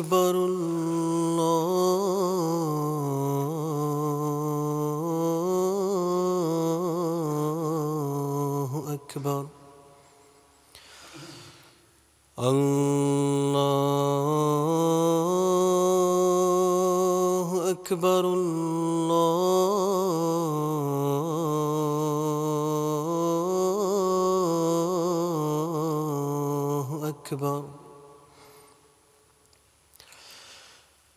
الله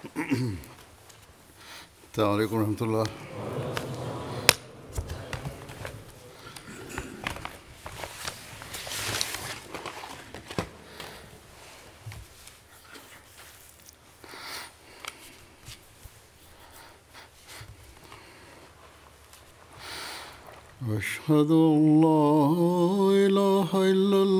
السلام عليكم ورحمة الله. أشهد أن لا إله إلا الله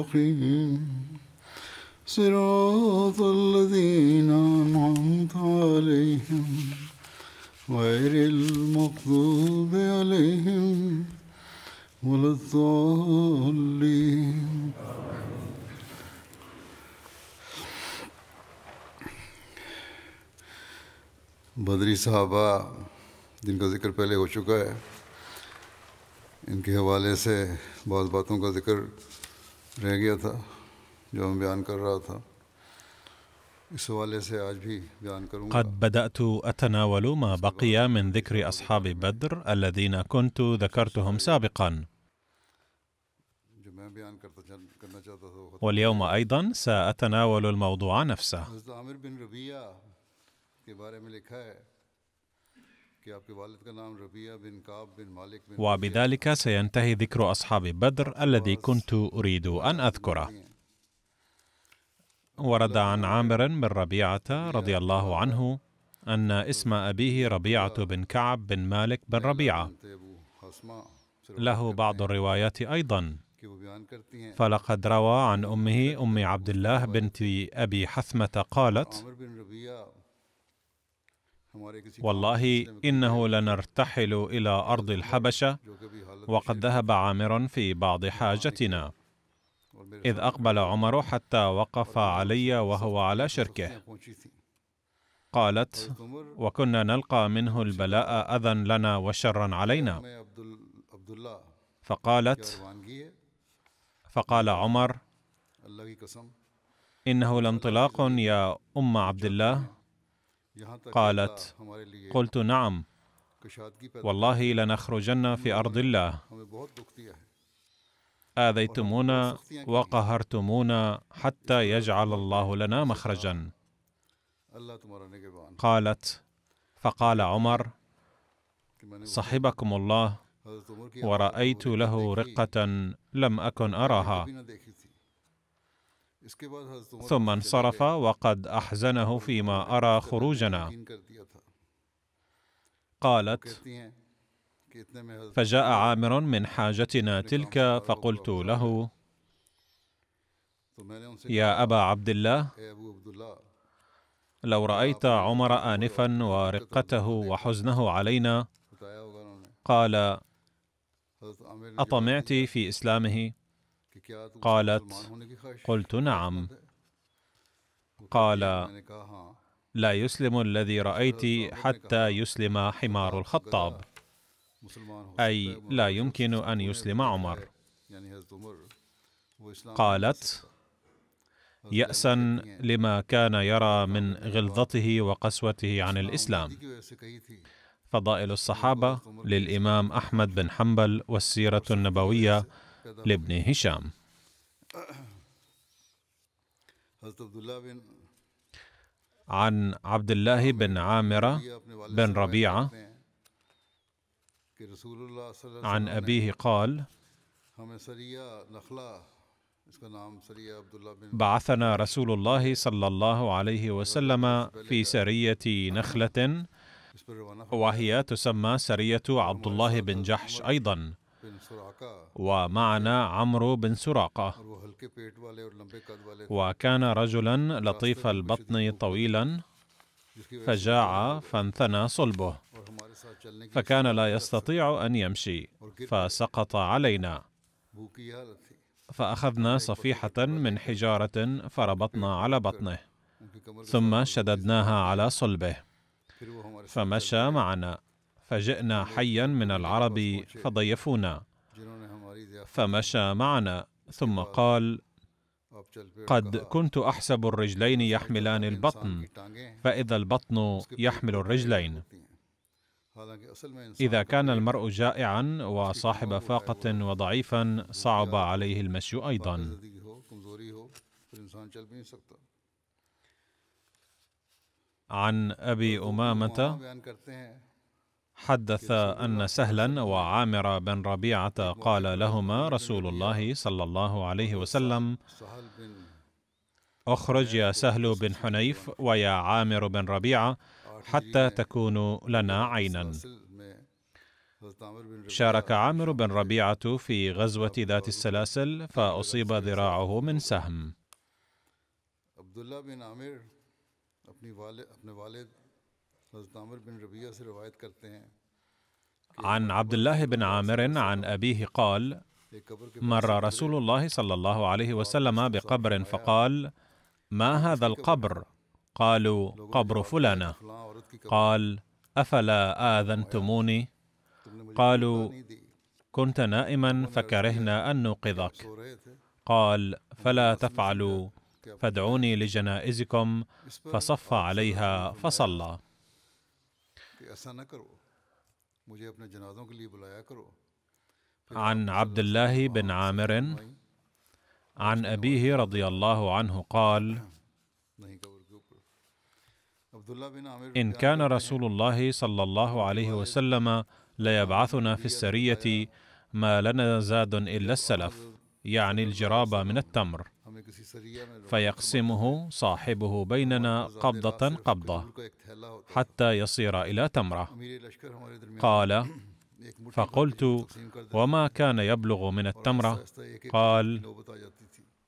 المستقيم صراط الذين أنعمت عليهم، غير المغضوب عليهم ولا الضالين. بدری صحابہ، جن کا ذکر پہلے ہو چکا ہے، ان کے حوالے سے بعض باتوں کا ذکر رہ گیا تھا جو ہم بیان کر رہا تھا اس حوالے سے آج بھی بیان کروں گا بدأت أتناول ما بقي من ذكر أصحاب بدر الذين كنت ذكرتهم سابقا. واليوم أيضا سأتناول الموضوع نفسه. وبذلك سينتهي ذكر أصحاب بدر الذي كنت أريد أن أذكره. ورد عن عامر بن ربيعة رضي الله عنه أن اسم أبيه ربيعة بن كعب بن مالك بن ربيعة. له بعض الروايات أيضا. فلقد روى عن أمه أم عبد الله بنت أبي حثمة قالت والله إنه لنرتحل إلى أرض الحبشة وقد ذهب عامر في بعض حاجتنا. إذ أقبل عمر حتى وقف علي وهو على شركه. قالت وكنا نلقى منه البلاء أذى لنا وشرا علينا. فقالت فقال عمر إنه لانطلاق يا أم عبد الله. قالت قلت نعم. والله لنخرجن في أرض الله. آذيتمونا وقهرتمونا حتى يجعل الله لنا مخرجا. قالت فقال عمر صحبكم الله. ورأيت له رقة لم أكن أراها. ثم انصرف وقد أحزنه فيما أرى خروجنا. قالت فجاء عامر من حاجتنا تلك فقلت له يا أبا عبد الله لو رأيت عمر انفا ورقته وحزنه علينا قال أطمعت في إسلامه؟ قالت قلت نعم. قال لا يسلم الذي رأيت حتى يسلم حمار الخطاب. أي لا يمكن أن يسلم عمر. قالت ياسا لما كان يرى من غلظته وقسوته عن الإسلام. فضائل الصحابة للإمام أحمد بن حنبل والسيرة النبوية لابن هشام. عن عبد الله بن عامر بن ربيعة عن أبيه قال بعثنا رسول الله صلى الله عليه وسلم في سرية نخلة وهي تسمى سرية عبد الله بن جحش أيضا. ومعنا عمرو بن سراقة وكان رجلا لطيف البطن طويلا فجاع فانثنى صلبه. فكان لا يستطيع أن يمشي فسقط علينا. فأخذنا صفيحة من حجارة فربطنا على بطنه. ثم شددناها على صلبه. فمشى معنا. فجئنا حيا من العرب فضيفونا فمشى معنا ثم قال قد كنت أحسب الرجلين يحملان البطن فإذا البطن يحمل الرجلين. إذا كان المرء جائعا وصاحب فاقة وضعيفا صعب عليه المشي أيضا. عن أبي أمامة حدث أن سهلا وعامر بن ربيعة قال لهما رسول الله صلى الله عليه وسلم. أخرج يا سهل بن حنيف ويا عامر بن ربيعة حتى تكونوا لنا عينا. شارك عامر بن ربيعة في غزوة ذات السلاسل فأصيب ذراعه من سهم. عبد الله بن عامر عن عبد الله بن عامر عن أبيه قال مر رسول الله صلى الله عليه وسلم بقبر فقال ما هذا القبر؟ قالوا قبر فلانه قال أفلا آذنتموني؟ قالوا كنت نائما فكرهنا أن نوقظك. قال فلا تفعلوا فادعوني لجنائزكم. فصف عليها فصلى۔ عن عبد الله بن عامر عن أبيه رضي الله عنه قال إن كان رسول الله صلى الله عليه وسلم ليبعثنا في السرية ما لنا زاد إلا السلف يعني الجرابة من التمر فيقسمه صاحبه بيننا قبضة قبضة حتى يصير إلى تمرة. قال: فقلت: وما كان يبلغ من التمرة؟ قال: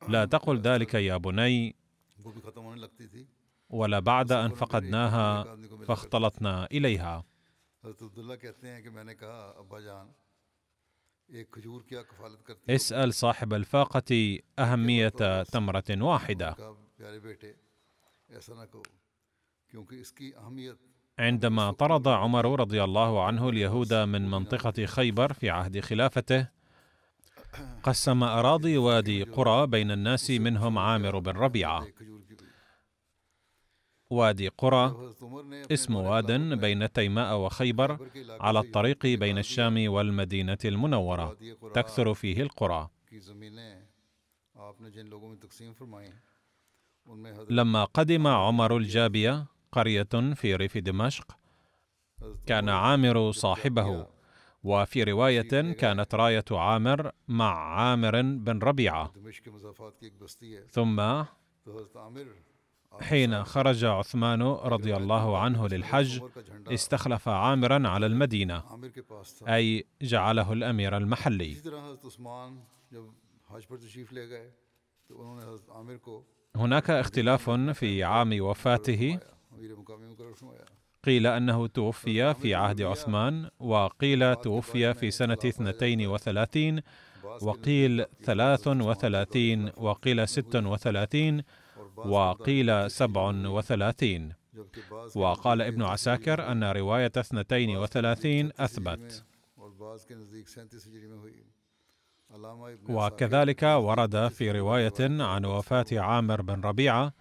لا تقل ذلك يا بني ولا بعد أن فقدناها فاختلطنا إليها. اسأل صاحب الفاقة أهمية تمرة واحدة. عندما طرد عمر رضي الله عنه اليهود من منطقة خيبر في عهد خلافته قسم أراضي وادي قرى بين الناس منهم عامر بن ربيعة. وادي قرى اسم واد بين تيماء وخيبر على الطريق بين الشام والمدينة المنورة تكثر فيه القرى. لما قدم عمر الجابية قرية في ريف دمشق كان عامر صاحبه وفي رواية كانت راية عامر مع عامر بن ربيعة. ثم حين خرج عثمان رضي الله عنه للحج استخلف عامرا على المدينة أي جعله الأمير المحلي. هناك اختلاف في عام وفاته. قيل أنه توفي في عهد عثمان وقيل توفي في سنة 32 وقيل 33 وقيل 36 وقيل سبع وثلاثين. وقال ابن عساكر أن رواية اثنتين وثلاثين أثبت. وكذلك ورد في رواية عن وفاة عامر بن ربيعة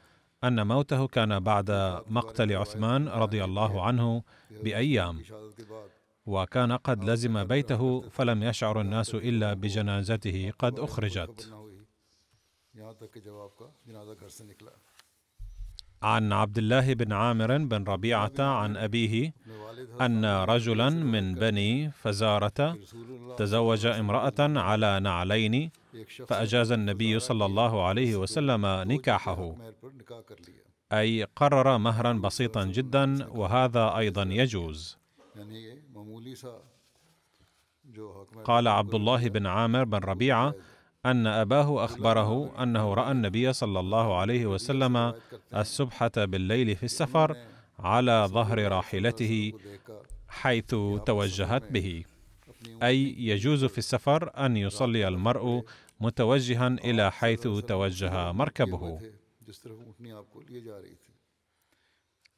أن موته كان بعد مقتل عثمان رضي الله عنه بأيام. وكان قد لزم بيته فلم يشعر الناس إلا بجنازته قد أخرجت. عن عبد الله بن عامر بن ربيعة عن أبيه أن رجلا من بني فزارة تزوج امرأة على نعلين فأجاز النبي صلى الله عليه وسلم نكاحه أي قرر مهرا بسيطا جدا وهذا أيضا يجوز. قال عبد الله بن عامر بن ربيعة أن أباه أخبره أنه رأى النبي صلى الله عليه وسلم السبحه بالليل في السفر على ظهر راحلته حيث توجهت به. أي يجوز في السفر أن يصلي المرء متوجها إلى حيث توجه مركبه.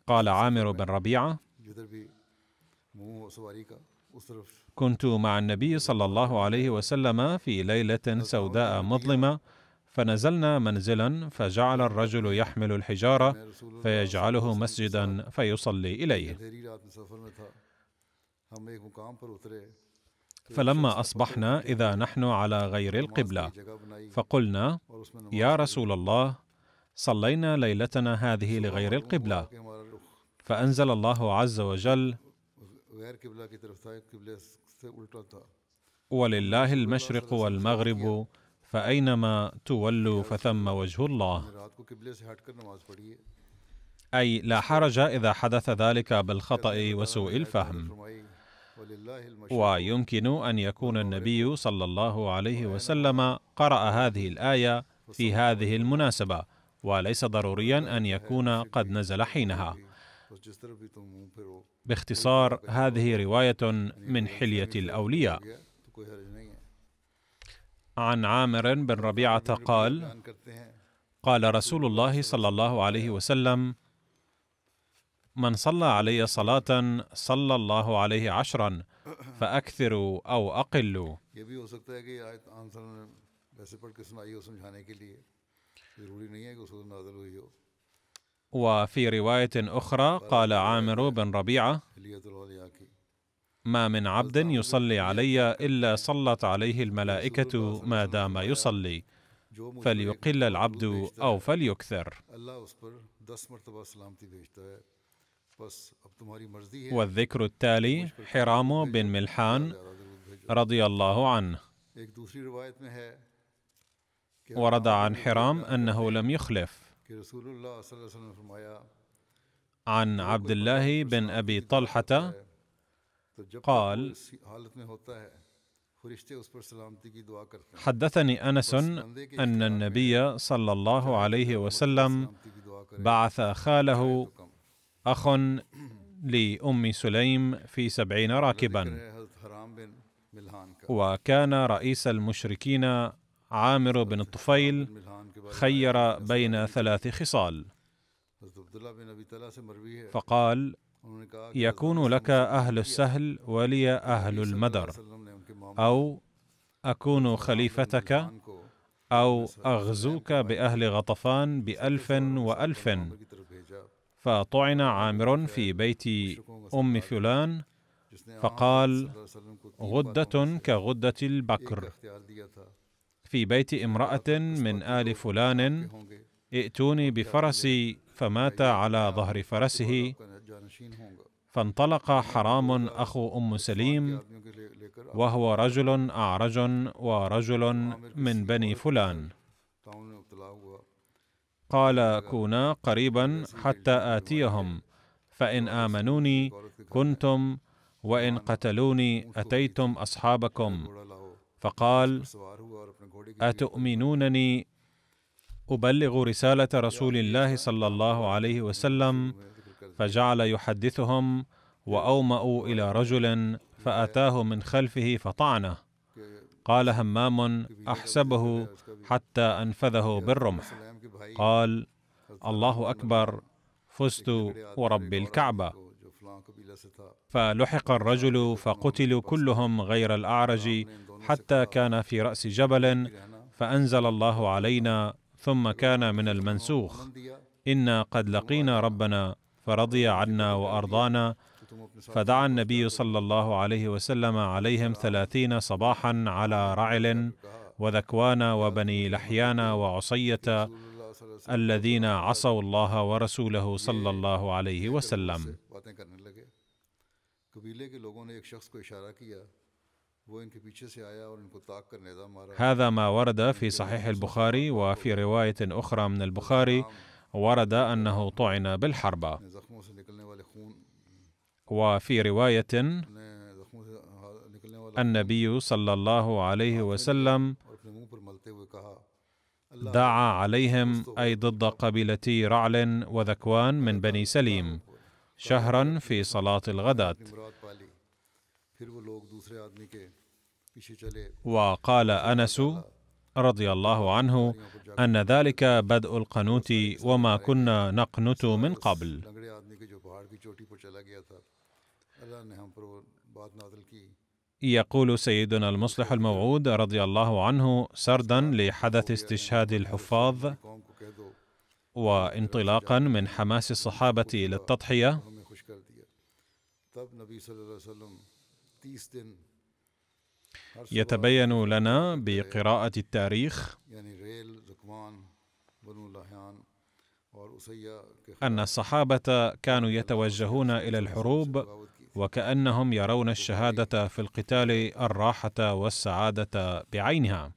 قال عامر بن ربيعة كنت مع النبي صلى الله عليه وسلم في ليلة سوداء مظلمة فنزلنا منزلا فجعل الرجل يحمل الحجارة فيجعله مسجدا فيصلي إليه. فلما أصبحنا إذا نحن على غير القبلة فقلنا يا رسول الله صلينا ليلتنا هذه لغير القبلة. فأنزل الله عز وجل ولله المشرق والمغرب فأينما تولوا فثم وجه الله أي لا حرج إذا حدث ذلك بالخطأ وسوء الفهم ويمكن أن يكون النبي صلى الله عليه وسلم قرأ هذه الآية في هذه المناسبة وليس ضروريا أن يكون قد نزل حينها باختصار هذه رواية من حلية الأولياء. عن عامر بن ربيعة قال قال رسول الله صلى الله عليه وسلم من صلى علي صلاة صلى الله عليه عشرا فأكثروا أو أقلوا. وفي رواية أخرى قال عامر بن ربيعة ما من عبد يصلي علي إلا صلت عليه الملائكة ما دام يصلي فليقل العبد أو فليكثر. والذكر التالي حرام بن ملحان رضي الله عنه. ورد عن حرام أنه لم يخلف. عن عبد الله بن أبي طلحة قال حدثني أنس أن النبي صلى الله عليه وسلم بعث خاله أخ لأم سليم في سبعين راكبا. وكان رئيس المشركين عامر بن الطفيل خير بين ثلاث خصال. فقال يكون لك أهل السهل ولي أهل المدر. أو أكون خليفتك أو أغزوك بأهل غطفان بألف وألف. فطعن عامر في بيت أم فلان فقال غدة كغدة البكر. في بيت امرأة من آل فلان ائتوني بفرسي فمات على ظهر فرسه فانطلق حرام أخو أم سليم وهو رجل أعرج ورجل من بني فلان. قال كونا قريبا حتى آتيهم فإن آمنوني كنتم وإن قتلوني أتيتم أصحابكم. فقال أتؤمنونني؟ أبلغ رسالة رسول الله صلى الله عليه وسلم فجعل يحدثهم وأومأوا إلى رجل فأتاه من خلفه فطعنه. قال همام أحسبه حتى أنفذه بالرمح. قال الله أكبر فزت ورب الكعبة. فلحق الرجل فقتلوا كلهم غير الأعرج حتى كان في رأس جبل فأنزل الله علينا ثم كان من المنسوخ. إنا قد لقينا ربنا فرضي عنا وأرضانا فدعا النبي صلى الله عليه وسلم عليهم ثلاثين صباحا على رعل وذكوان وبني لحيان وعصية الذين عصوا الله ورسوله صلى الله عليه وسلم. قبیلے کے لوگوں نے ایک شخص کو اشارہ کیا هذا ما ورد في صحيح البخاري وفي رواية أخرى من البخاري ورد أنه طعن بالحربة. وفي رواية النبي صلى الله عليه وسلم دعا عليهم أي ضد قبيلتي رعل وذكوان من بني سليم شهرا في صلاة الغداة. وقال أنس رضي الله عنه أن ذلك بدء القنوت وما كنا نقنت من قبل. يقول سيدنا المصلح الموعود رضي الله عنه سردا لحدث استشهاد الحفاظ وانطلاقا من حماس الصحابة للتضحيه يتبين لنا بقراءة التاريخ أن الصحابة كانوا يتوجهون إلى الحروب وكأنهم يرون الشهادة في القتال الراحة والسعادة بعينها.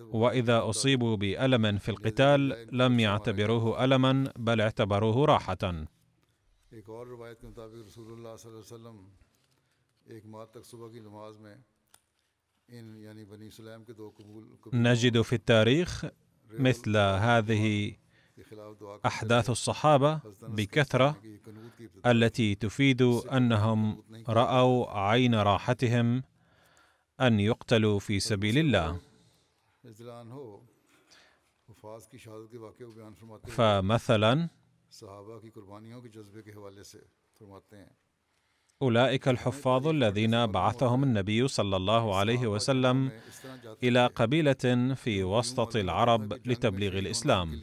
وإذا أصيبوا بألم في القتال لم يعتبروه ألما بل اعتبروه راحة. نجد في التاريخ مثل هذه أحداث الصحابة بكثرة التي تفيد أنهم رأوا عين راحتهم أن يقتلوا في سبيل الله. فمثلا أولئك الحفاظ الذين بعثهم النبي صلى الله عليه وسلم إلى قبيلة في وسط العرب لتبليغ الإسلام.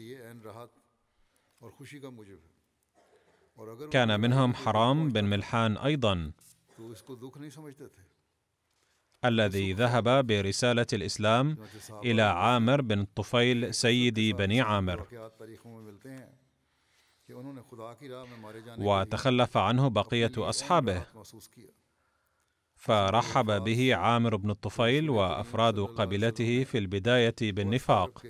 كان منهم حرام بن ملحان أيضا الذي ذهب برسالة الإسلام إلى عامر بن طفيل سيد بني عامر. وتخلف عنه بقية أصحابه. فرحب به عامر بن الطفيل وأفراد قبيلته في البداية بالنفاق.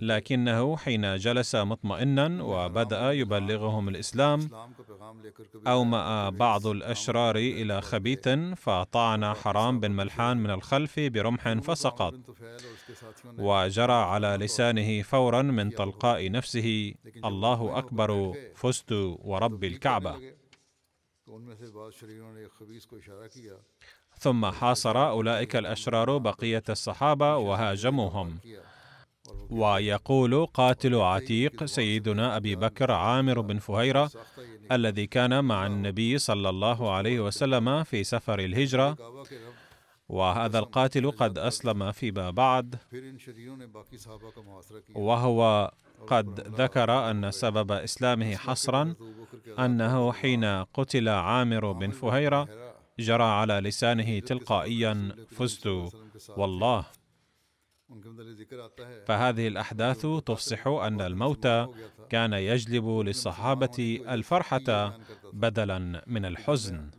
لكنه حين جلس مطمئنا وبدأ يبلغهم الإسلام اوما بعض الأشرار إلى خبيث فطعن حرام بن ملحان من الخلف برمح فسقط وجرى على لسانه فورا من تلقاء نفسه. الله أكبر فزت ورب الكعبة. ثم حاصر أولئك الأشرار بقية الصحابة وهاجموهم. ويقول قاتل عتيق سيدنا أبي بكر عامر بن فهيرة الذي كان مع النبي صلى الله عليه وسلم في سفر الهجرة. وهذا القاتل قد أسلم فيما بعد وهو قد ذكر أن سبب إسلامه حصرا أنه حين قتل عامر بن فهيرة جرى على لسانه تلقائيا فزت والله! فهذه الأحداث تفصح أن الموت كان يجلب للصحابه الفرحة بدلا من الحزن.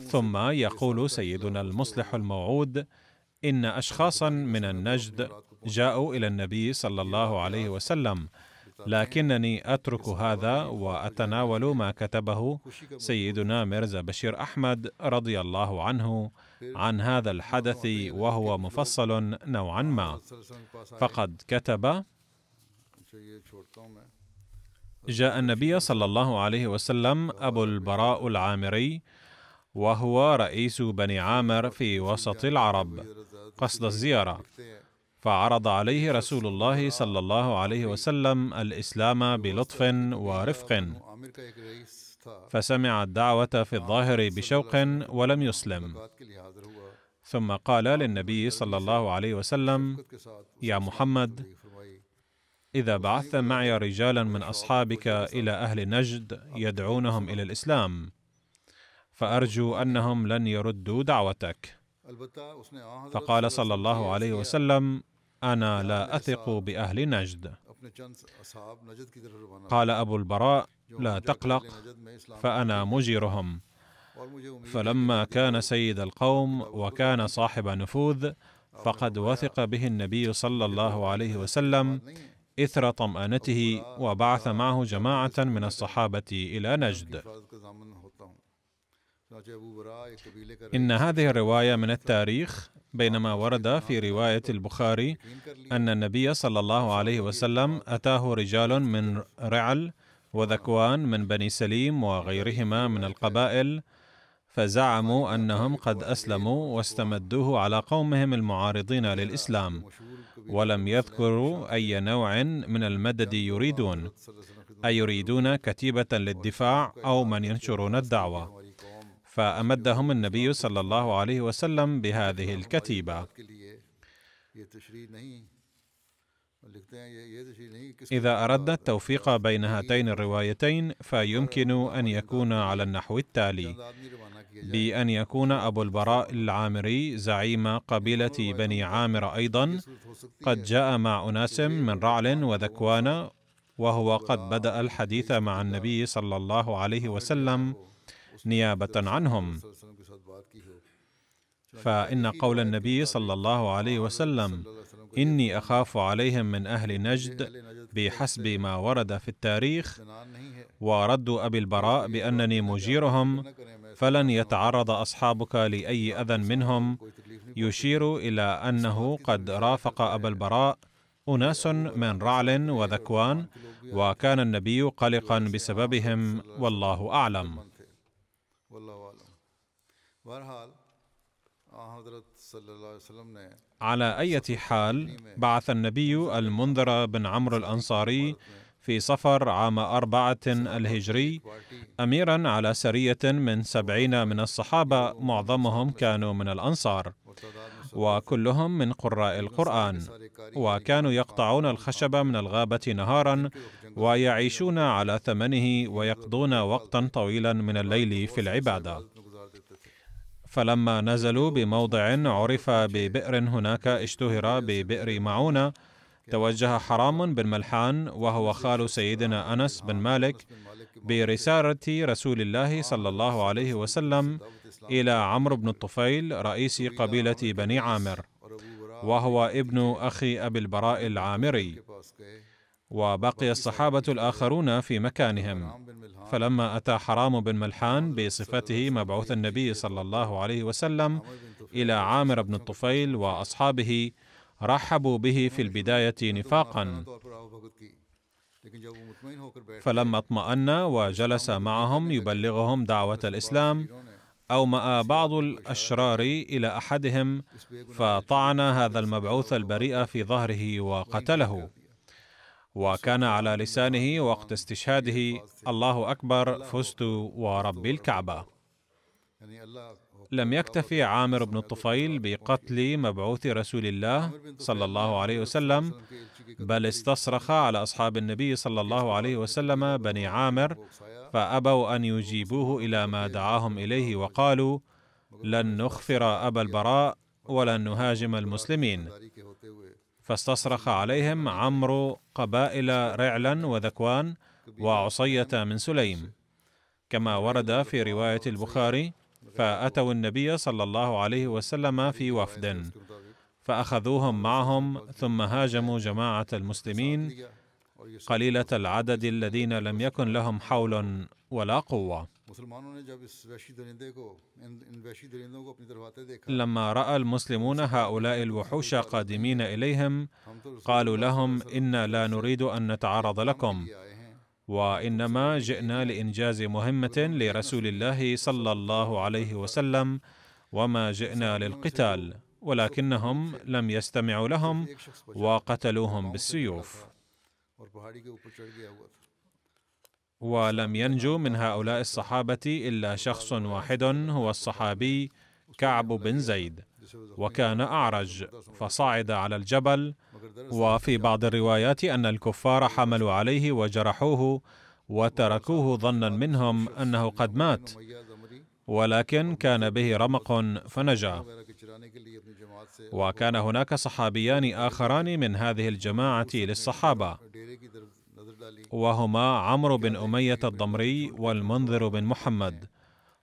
ثم يقول سيدنا المصلح الموعود إن اشخاصا من النجد جاءوا إلى النبي صلى الله عليه وسلم لكنني أترك هذا وأتناول ما كتبه سيدنا ميرزا بشير أحمد رضي الله عنه عن هذا الحدث وهو مفصل نوعا ما. فقد كتب جاء النبي صلى الله عليه وسلم أبو البراء العامري وهو رئيس بني عامر في وسط العرب قصد الزيارة. فعرض عليه رسول الله صلى الله عليه وسلم الإسلام بلطف ورفق. فسمع الدعوة في الظاهر بشوق ولم يسلم. ثم قال للنبي صلى الله عليه وسلم يا محمد إذا بعثت معي رجالا من أصحابك إلى أهل نجد يدعونهم إلى الإسلام فأرجو أنهم لن يردوا دعوتك. فقال صلى الله عليه وسلم أنا لا أثق بأهل نجد. قال أبو البراء لا تقلق فأنا مجيرهم. فلما كان سيد القوم وكان صاحب نفوذ فقد وثق به النبي صلى الله عليه وسلم إثر طمأنته وبعث معه جماعة من الصحابة إلى نجد. إن هذه الرواية من التاريخ بينما ورد في رواية البخاري أن النبي صلى الله عليه وسلم أتاه رجال من رعل وذكوان من بني سليم وغيرهما من القبائل فزعموا أنهم قد أسلموا واستمدوه على قومهم المعارضين للإسلام ولم يذكروا أي نوع من المدد يريدون أي يريدون كتيبة للدفاع أو من ينشرون الدعوة. فأمدهم النبي صلى الله عليه وسلم بهذه الكتيبة. إذا أردنا التوفيق بين هاتين الروايتين فيمكن أن يكون على النحو التالي: بأن يكون أبو البراء العامري زعيم قبيلة بني عامر أيضا قد جاء مع أناس من رعل وذكوان وهو قد بدأ الحديث مع النبي صلى الله عليه وسلم نيابة عنهم. فإن قول النبي صلى الله عليه وسلم إني أخاف عليهم من أهل نجد بحسب ما ورد في التاريخ ورد أبي البراء بأنني مجيرهم فلن يتعرض أصحابك لأي أذى منهم يشير إلى أنه قد رافق أبا البراء أناس من رعل وذكوان وكان النبي قلقا بسببهم والله أعلم. على اية حال بعث النبي المنذر بن عمرو الأنصاري في صفر عام أربعة الهجري أميرا على سرية من سبعين من الصحابة معظمهم كانوا من الأنصار وكلهم من قراء القرآن وكانوا يقطعون الخشب من الغابة نهارا ويعيشون على ثمنه ويقضون وقتا طويلا من الليل في العبادة. فلما نزلوا بموضع عرف ببئر هناك اشتهر ببئر معونة. توجه حرام بن ملحان وهو خال سيدنا أنس بن مالك برسالة رسول الله صلى الله عليه وسلم إلى عمرو بن الطفيل رئيس قبيلة بني عامر وهو ابن أخي أبي البراء العامري. وبقي الصحابة الآخرون في مكانهم. فلما أتى حرام بن ملحان بصفته مبعوث النبي صلى الله عليه وسلم إلى عامر بن الطفيل وأصحابه رحبوا به في البداية نفاقا. فلما اطمأن وجلس معهم يبلغهم دعوة الإسلام أومأ بعض الأشرار إلى أحدهم فطعن هذا المبعوث البريء في ظهره وقتله. وكان على لسانه وقت استشهاده الله أكبر فزت ورب الكعبة. لم يكتفي عامر بن الطفيل بقتل مبعوث رسول الله صلى الله عليه وسلم بل استصرخ على أصحاب النبي صلى الله عليه وسلم بني عامر فأبوا أن يجيبوه إلى ما دعاهم إليه وقالوا لن نخفر أبا البراء ولن نهاجم المسلمين. فاستصرخ عليهم عمرو قبائل رعلا وذكوان وعصية من سليم. كما ورد في رواية البخاري فأتوا النبي صلى الله عليه وسلم في وفد فأخذوهم معهم ثم هاجموا جماعة المسلمين قليلة العدد الذين لم يكن لهم حول ولا قوة. لما رأى المسلمون هؤلاء الوحوش قادمين إليهم قالوا لهم إنا لا نريد أن نتعرض لكم. وإنما جئنا لإنجاز مهمة لرسول الله صلى الله عليه وسلم وما جئنا للقتال ولكنهم لم يستمعوا لهم وقتلوهم بالسيوف۔ ولم ينجو من هؤلاء الصحابة إلا شخص واحد هو الصحابي كعب بن زيد وكان أعرج فصعد على الجبل. وفي بعض الروايات أن الكفار حملوا عليه وجرحوه وتركوه ظنا منهم أنه قد مات ولكن كان به رمق فنجا. وكان هناك صحابيان آخران من هذه الجماعة للصحابة. وهما عمرو بن أمية الضمري والمنذر بن محمد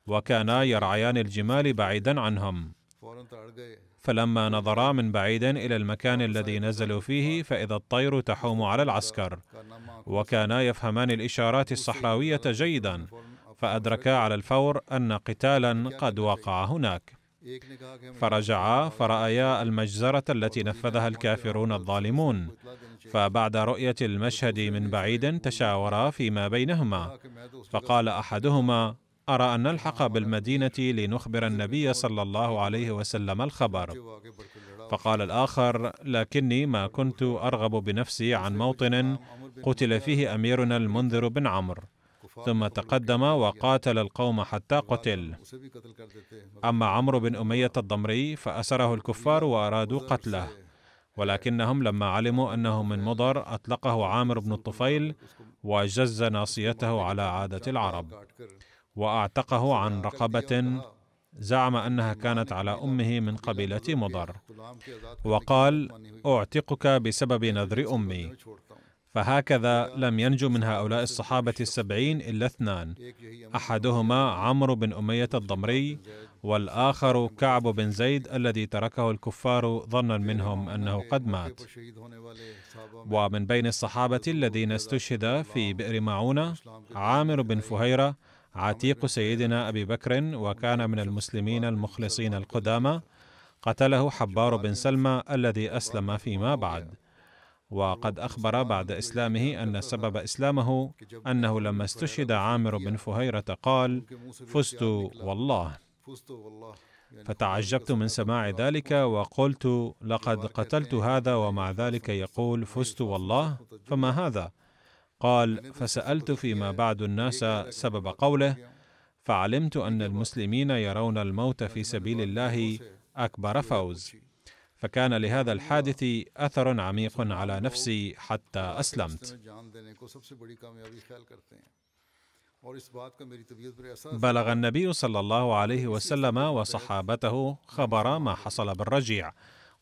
وكانا يرعيان الجمال بعيدا عنهم. فلما نظرا من بعيد إلى المكان الذي نزلوا فيه فإذا الطير تحوم على العسكر. وكانا يفهمان الإشارات الصحراوية جيدا فأدركا على الفور أن قتالا قد وقع هناك. فرجعا فرأيا المجزرة التي نفذها الكافرون الظالمون. فبعد رؤية المشهد من بعيد تشاورا فيما بينهما. فقال أحدهما أرى أن نلحق بالمدينة لنخبر النبي صلى الله عليه وسلم الخبر. فقال الآخر لكني ما كنت أرغب بنفسي عن موطن قتل فيه أميرنا المنذر بن عمرو. ثم تقدم وقاتل القوم حتى قتل. أما عمرو بن أمية الضمري فأسره الكفار وأرادوا قتله. ولكنهم لما علموا أنه من مضر أطلقه عامر بن الطفيل وجز ناصيته على عادة العرب. وأعتقه عن رقبة زعم أنها كانت على أمه من قبيلة مضر. وقال أعتقك بسبب نذر أمي. فهكذا لم ينجو من هؤلاء الصحابة السبعين إلا اثنان. أحدهما عمرو بن أمية الضمري والآخر كعب بن زيد الذي تركه الكفار ظنا منهم أنه قد مات. ومن بين الصحابة الذين استشهد في بئر معونة عامر بن فهيرة عتيق سيدنا أبي بكر وكان من المسلمين المخلصين القدامى قتله حبار بن سلمى الذي أسلم فيما بعد. وقد أخبر بعد إسلامه أن سبب إسلامه أنه لما استشهد عامر بن فهيرة قال فزت والله. فتعجبت من سماع ذلك وقلت لقد قتلت هذا ومع ذلك يقول فزت والله؟ فما هذا؟ قال فسألت فيما بعد الناس سبب قوله فعلمت أن المسلمين يرون الموت في سبيل الله أكبر فوز. فكان لهذا الحادث أثر عميق على نفسي حتى أسلمت. بلغ النبي صلى الله عليه وسلم وصحابته خبر ما حصل بالرجيع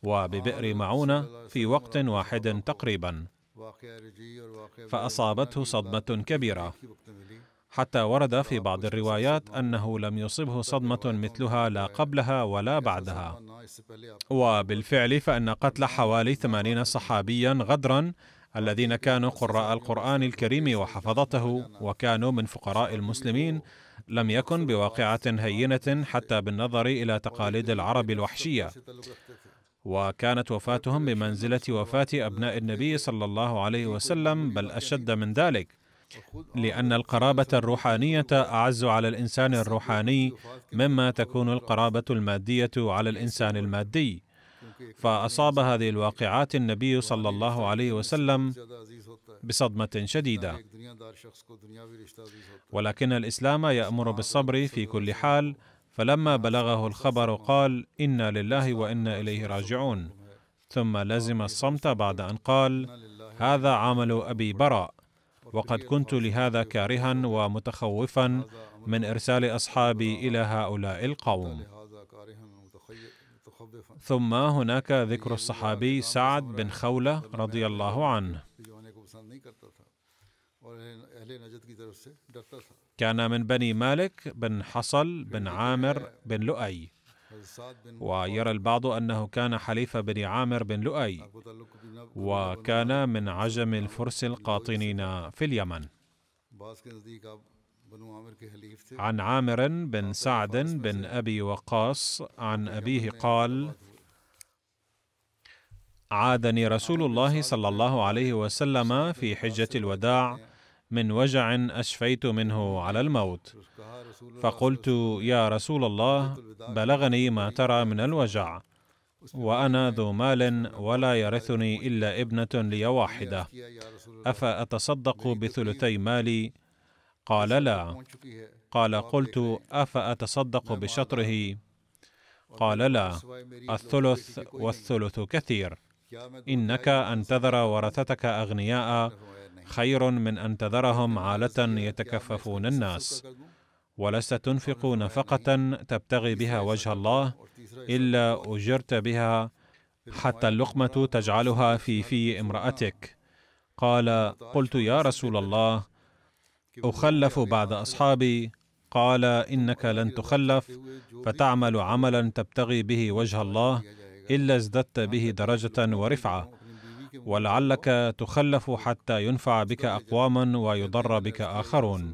وببئر معونة في وقت واحد تقريبا. فأصابته صدمة كبيرة. حتى ورد في بعض الروايات أنه لم يصبه صدمة مثلها لا قبلها ولا بعدها. وبالفعل فإن قتل حوالي ثمانين صحابيا غدرا الذين كانوا قراء القرآن الكريم وحفظته وكانوا من فقراء المسلمين لم يكن بواقعة هينة حتى بالنظر إلى تقاليد العرب الوحشية. وكانت وفاتهم بمنزلة وفاة أبناء النبي صلى الله عليه وسلم بل أشد من ذلك. لأن القرابة الروحانية أعز على الإنسان الروحاني مما تكون القرابة المادية على الإنسان المادي. فأصاب هذه الواقعات النبي صلى الله عليه وسلم بصدمة شديدة. ولكن الإسلام يأمر بالصبر في كل حال فلما بلغه الخبر قال إنا لله وإنا إليه راجعون. ثم لزم الصمت بعد أن قال هذا عمل أبي براء وقد كنت لهذا كارها ومتخوفا من إرسال أصحابي إلى هؤلاء القوم. ثم هناك ذكر الصحابي سعد بن خولة رضي الله عنه. كان من بني مالك بن حصل بن عامر بن لؤي. ويرى البعض أنه كان حليف بن عامر بن لؤي وكان من عجم الفرس القاطنين في اليمن. عن عامر بن سعد بن أبي وقاص عن أبيه قال عادني رسول الله صلى الله عليه وسلم في حجة الوداع من وجع أشفيت منه على الموت. فقلت يا رسول الله بلغني ما ترى من الوجع وأنا ذو مال ولا يرثني إلا ابنة لي واحدة. أفأتصدق بثلثي مالي؟ قال لا. قال قلت أفأتصدق بشطره؟ قال لا الثلث والثلث كثير. إنك ان تذر ورثتك أغنياء خير من أن تذرهم عالة يتكففون الناس. ولست تنفق نفقه تبتغي بها وجه الله إلا أجرت بها حتى اللقمة تجعلها في في امرأتك. قال قلت يا رسول الله أخلف بعد أصحابي. قال إنك لن تخلف فتعمل عملا تبتغي به وجه الله إلا ازددت به درجة ورفعة. ولعلك تخلف حتى ينفع بك أقواما ويضر بك آخرون.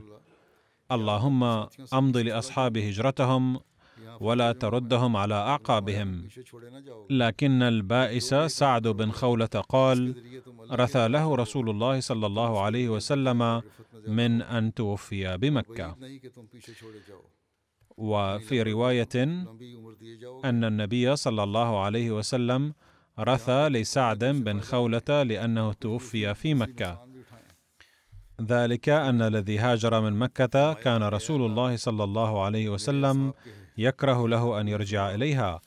اللهم أمض لأصحاب هجرتهم ولا تردهم على أعقابهم. لكن البائس سعد بن خولة قال رثى له رسول الله صلى الله عليه وسلم من أن توفي بمكة. وفي رواية أن النبي صلى الله عليه وسلم رثى لسعد بن خولة لأنه توفي في مكة. ذلك أن الذي هاجر من مكة كان رسول الله صلى الله عليه وسلم يكره له أن يرجع إليها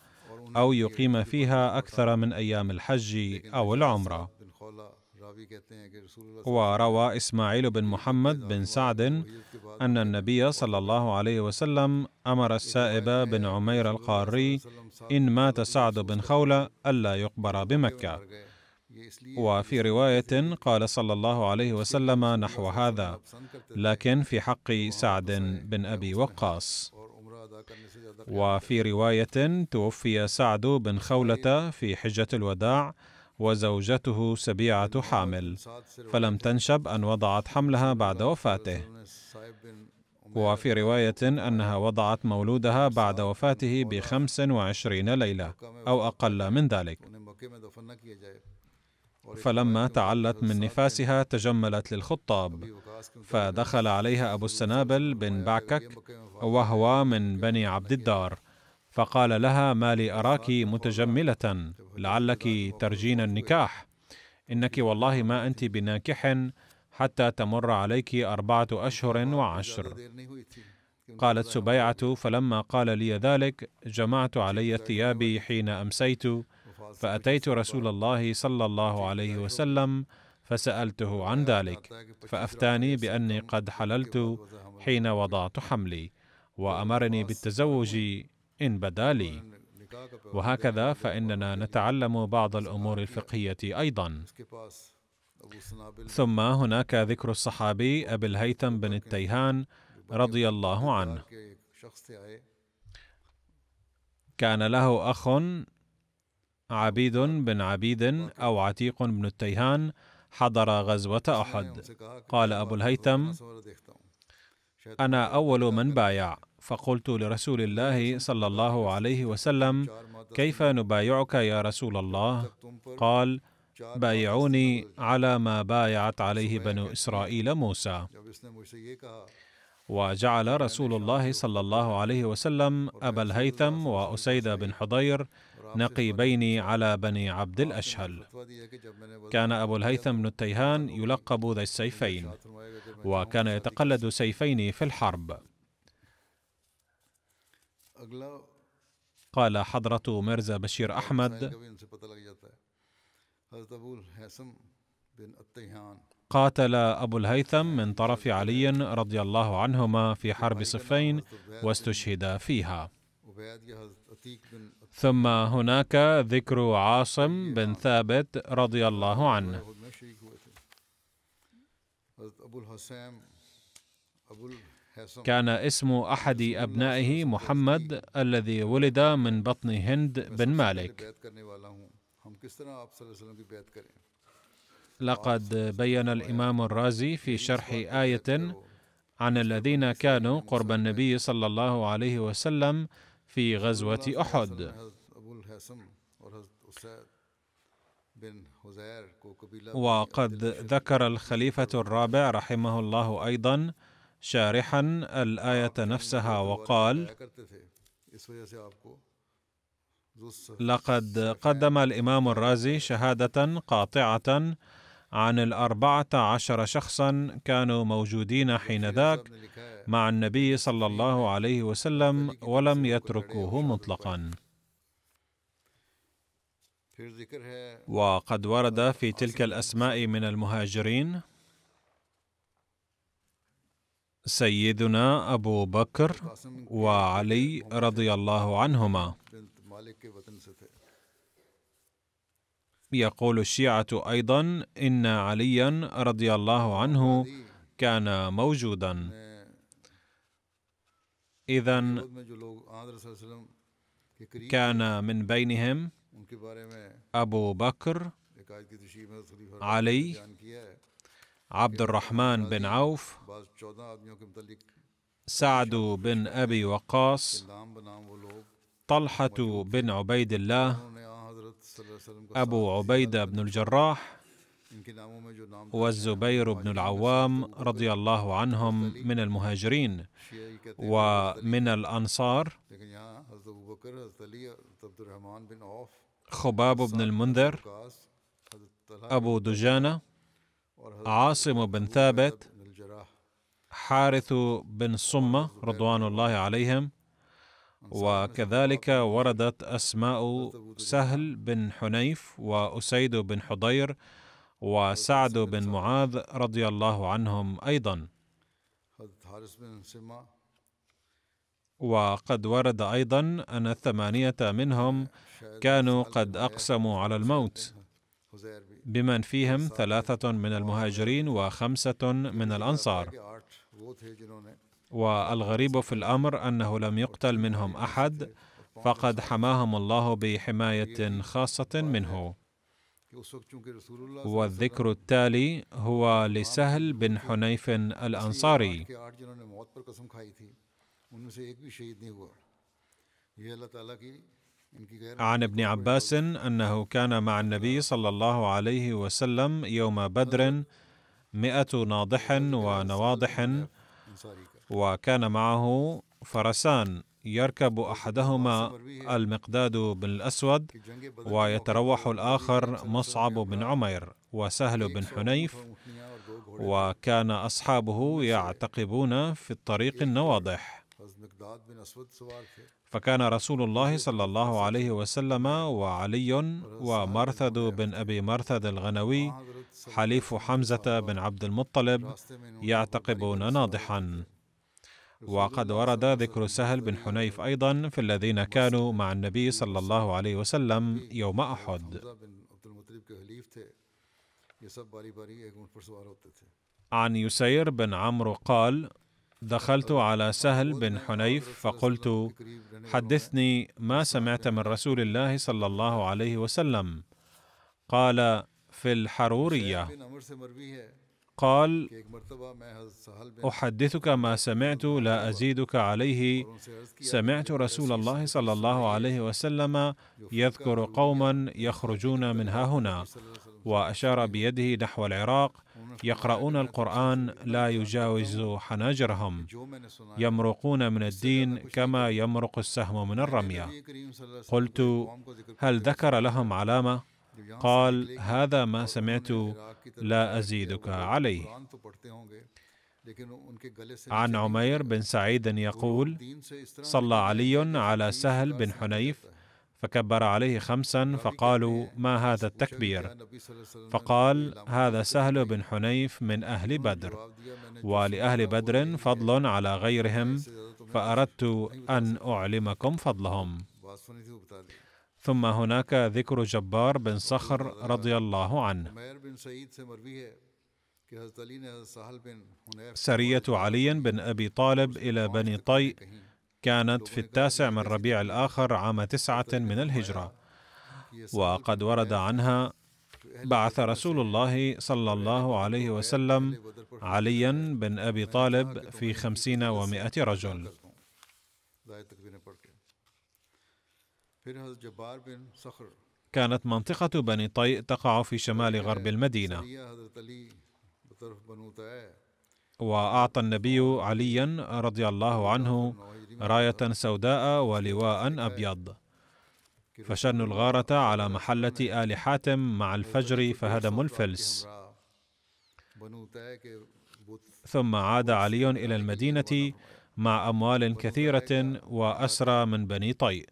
أو يقيم فيها أكثر من أيام الحج أو العمرة. وروى إسماعيل بن محمد بن سعد أن النبي صلى الله عليه وسلم أمر السائب بن عمير القاري إن مات سعد بن خولة ألا يقبر بمكة. وفي رواية قال صلى الله عليه وسلم نحو هذا لكن في حق سعد بن أبي وقاص. وفي رواية توفي سعد بن خولة في حجة الوداع وزوجته سبيعة حامل فلم تنشب أن وضعت حملها بعد وفاته. وفي رواية أنها وضعت مولودها بعد وفاته بخمس وعشرين ليلة أو أقل من ذلك. فلما تعلت من نفاسها تجملت للخطاب فدخل عليها أبو السنابل بن بعكك وهو من بني عبد الدار. فقال لها ما لي أراك متجملة لعلك ترجين النكاح. إنك والله ما أنت بناكح حتى تمر عليك أربعة أشهر وعشر. قالت سبيعة فلما قال لي ذلك جمعت علي ثيابي حين أمسيت فأتيت رسول الله صلى الله عليه وسلم فسألته عن ذلك فأفتاني بأني قد حللت حين وضعت حملي وأمرني بالتزوج إن بدا لي. وهكذا فإننا نتعلم بعض الأمور الفقهية أيضا. ثم هناك ذكر الصحابي أبي الهيثم بن التيهان رضي الله عنه. كان له أخ عبيد بن عبيد أو عتيق بن التيهان حضر غزوة أحد. قال أبو الهيثم أنا أول من بايع. فقلت لرسول الله صلى الله عليه وسلم كيف نبايعك يا رسول الله؟ قال بايعوني على ما بايعت عليه بنو إسرائيل موسى. وجعل رسول الله صلى الله عليه وسلم أبا الهيثم وأسيد بن حضير نقيبين على بني عبد الأشهل. كان أبو الهيثم بن التيهان يلقب ذا السيفين وكان يتقلد سيفين في الحرب. قال حضرة مرزا بشير أحمد. قاتل أبو الهيثم من طرف علي رضي الله عنهما في حرب صفين واستشهد فيها. ثم هناك ذكر عاصم بن ثابت رضي الله عنه. كان اسم أحد أبنائه محمد الذي ولد من بطن هند بن مالك. لقد بين الإمام الرازي في شرح آية عن الذين كانوا قرب النبي صلى الله عليه وسلم في غزوة أحد. وقد ذكر الخليفة الرابع رحمه الله أيضا شارحا الايه نفسها وقال لقد قدم الامام الرازي شهاده قاطعه عن الاربعه عشر شخصا كانوا موجودين حين ذاك مع النبي صلى الله عليه وسلم ولم يتركوه مطلقا وقد ورد في تلك الاسماء من المهاجرين سيدنا أبو بكر وعلي رضي الله عنهما. يقول الشيعة أيضا إن عليا رضي الله عنه كان موجودا. اذا كان من بينهم أبو بكر علي عبد الرحمن بن عوف سعد بن أبي وقاص طلحة بن عبيد الله أبو عبيده بن الجراح والزبير بن العوام رضي الله عنهم من المهاجرين ومن الأنصار خباب بن المنذر أبو دجانة عاصم بن ثابت حارث بن صمة رضوان الله عليهم. وكذلك وردت أسماء سهل بن حنيف وأسيد بن حضير وسعد بن معاذ رضي الله عنهم أيضا. وقد ورد أيضا أن الثمانية منهم كانوا قد أقسموا على الموت. بمن فيهم ثلاثة من المهاجرين وخمسة من الأنصار. والغريب في الأمر أنه لم يقتل منهم أحد فقد حماهم الله بحماية خاصة منه. والذكر التالي هو لسهل بن حنيف الأنصاري. عن ابن عباس أنه كان مع النبي صلى الله عليه وسلم يوم بدر مئة ناضح ونواضح وكان معه فرسان يركب أحدهما المقداد بن الأسود ويتروح الآخر مصعب بن عمير وسهل بن حنيف وكان أصحابه يعتقبون في الطريق النواضح. فكان رسول الله صلى الله عليه وسلم وعلي ومرثد بن أبي مرثد الغنوي حليف حمزة بن عبد المطلب يعتقبون ناضحا. وقد ورد ذكر سهل بن حنيف أيضا في الذين كانوا مع النبي صلى الله عليه وسلم يوم أحد. عن يسير بن عمرو قال دخلت على سهل بن حنيف فقلت حدثني ما سمعت من رسول الله صلى الله عليه وسلم؟ قال في الحرورية. قال أحدثك ما سمعت لا أزيدك عليه. سمعت رسول الله صلى الله عليه وسلم يذكر قوما يخرجون من ها هنا وأشار بيده نحو العراق يقرؤون القرآن لا يجاوز حناجرهم يمرقون من الدين كما يمرق السهم من الرمية قلت هل ذكر لهم علامة؟ قال هذا ما سمعت لا أزيدك عليه عن عمير بن سعيد يقول صلى علي على سهل بن حنيف فكبر عليه خمسا فقالوا ما هذا التكبير؟ فقال هذا سهل بن حنيف من أهل بدر. ولاهل بدر فضل على غيرهم فأردت أن أعلمكم فضلهم. ثم هناك ذكر جبار بن صخر رضي الله عنه. سرية علي بن أبي طالب إلى بني طيء. كانت في التاسع من ربيع الآخر عام تسعة من الهجرة. وقد ورد عنها بعث رسول الله صلى الله عليه وسلم عليا بن أبي طالب في خمسين ومائة رجل. كانت منطقة بني طيء تقع في شمال غرب المدينة. وأعطى النبي عليا رضي الله عنه راية سوداء ولواء أبيض. فشنوا الغارة على محلة آل حاتم مع الفجر فهدموا الفلس. ثم عاد علي إلى المدينة مع أموال كثيرة وأسرى من بني طيء.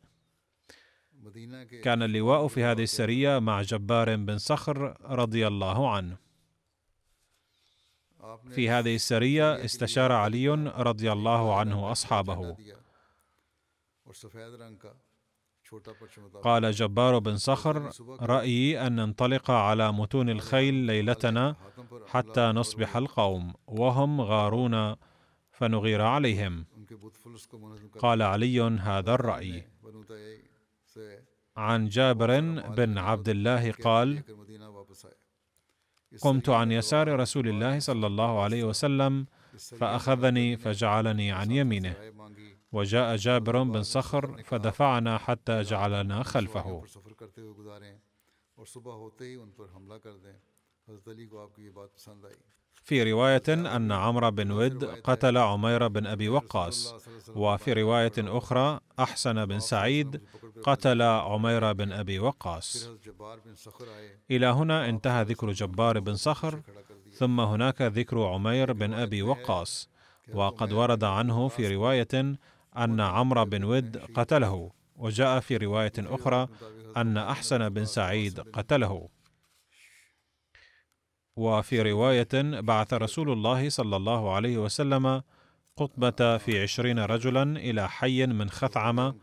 كان اللواء في هذه السرية مع جبار بن صخر رضي الله عنه. في هذه السرية استشار علي رضي الله عنه أصحابه. قال جبار بن صخر رأيي أن ننطلق على متون الخيل ليلتنا حتى نصبح القوم وهم غارون فنغير عليهم. قال علي هذا الرأي. عن جابر بن عبد الله قال قمت عن يسار رسول الله صلى الله عليه وسلم فأخذني فجعلني عن يمينه. وجاء جابر بن صخر فدفعنا حتى جعلنا خلفه. في رواية أن عمرو بن ود قتل عمير بن أبي وقاص وفي رواية أخرى أحسن بن سعيد قتل عمير بن أبي وقاص. إلى هنا انتهى ذكر جبار بن صخر ثم هناك ذكر عمير بن أبي وقاص وقد ورد عنه في رواية أن عمرو بن ود قتله وجاء في رواية أخرى أن أحسن بن سعيد قتله. وفي رواية بعث رسول الله صلى الله عليه وسلم قطبة في عشرين رجلا إلى حي من خثعم